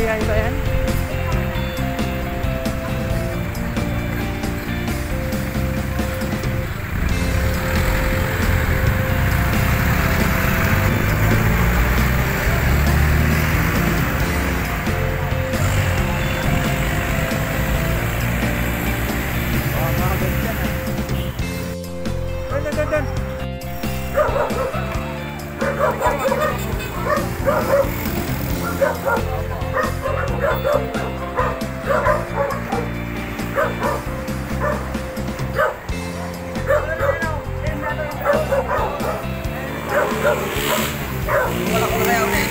sekali ya Mbak ya. Dan, dan. Wala ko na kaya, okay?